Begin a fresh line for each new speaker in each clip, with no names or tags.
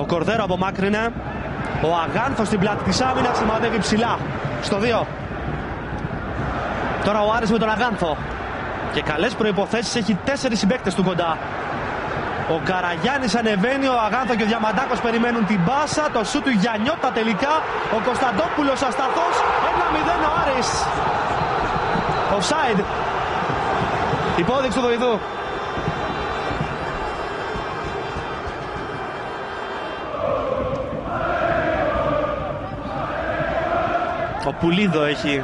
Ο Κορδέρο απομάκρυνε. Ο Αγάνθος στην πλάτη της άμυνας σημαδεύει ψηλά. Στο 2. Τώρα ο Άρης με τον Αγάνθο. Και καλές προϋποθέσεις έχει τέσσερις συμπαίκτες του κοντά. Ο Καραγιάννης ανεβαίνει, ο Αγάνθο και ο Διαμαντάκος περιμένουν την μπάσα. Το σου του Γιαννιώτα τελικά. Ο Κωνσταντόπουλος ασταθός. 1-0 ο Άρης. Offside. Υπόδειξη του βοηθού. Ο Πουλίδο έχει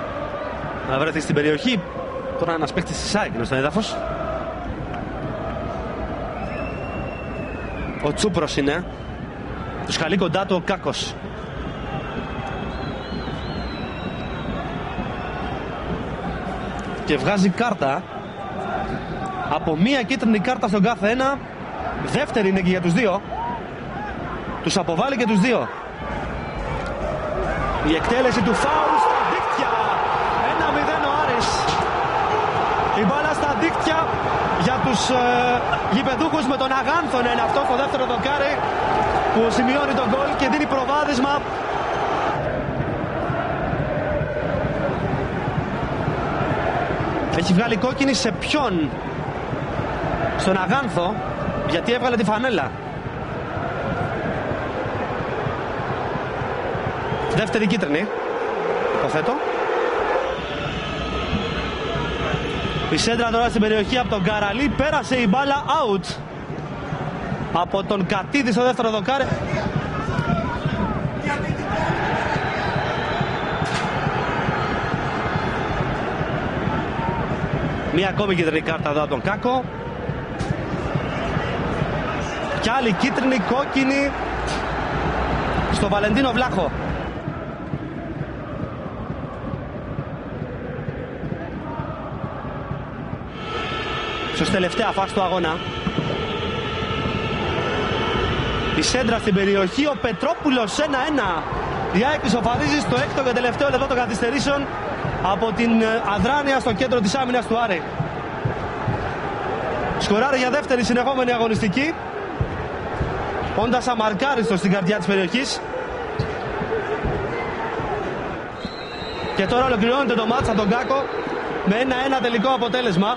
να βρεθεί στην περιοχή. Τώρα ένας παίχτη της ΣΑΕΚ είναι στο έδαφος. Ο Τσούπρος είναι. Τους χαλεί κοντά του ο Κάκος. Και βγάζει κάρτα. Από μία κίτρινη κάρτα στον κάθε ένα. Δεύτερη είναι και για τους δύο. Τους αποβάλλει και τους δύο. Η εκτέλεση του φάουλ στα δίκτυα. 1-0 ο Άρης. Η μπάλα στα δίκτυα για τους ε, γηπεδούχους με τον Αγάνθον είναι αυτό το δεύτερο δοκάρι που σημειώνει τον γκολ και δίνει προβάδισμα Έχει βγάλει κόκκινη σε ποιον; Στον Αγάνθο Γιατί έβγαλε τη φανέλα Δεύτερη κίτρινη. Υποθέτω. Η σέντρα τώρα στην περιοχή από τον Καραλή. Πέρασε η μπάλα out. Από τον Κατίδη στο δεύτερο δοκάρι. Μία ακόμη κίτρινη κάρτα εδώ από τον Κάκο. Κι άλλη κίτρινη, κόκκινη στο Βαλεντίνο Βλάχο. Στους τελευταία φάση του αγώνα. Η σέντρα στην περιοχή, ο Πετρόπουλος 1-1. Η ΑΕΚ ισοφαρίζει στο έκτο και τελευταίο λεπτό των καθυστερήσεων από την αδράνεια στο κέντρο της άμυνας του Άρη. Σκοράρει για δεύτερη συνεχόμενη αγωνιστική. Όντας αμαρκάριστος στην καρδιά της περιοχής. Και τώρα ολοκληρώνεται το μάτσα τον Κάκο με ένα-ένα τελικό αποτέλεσμα.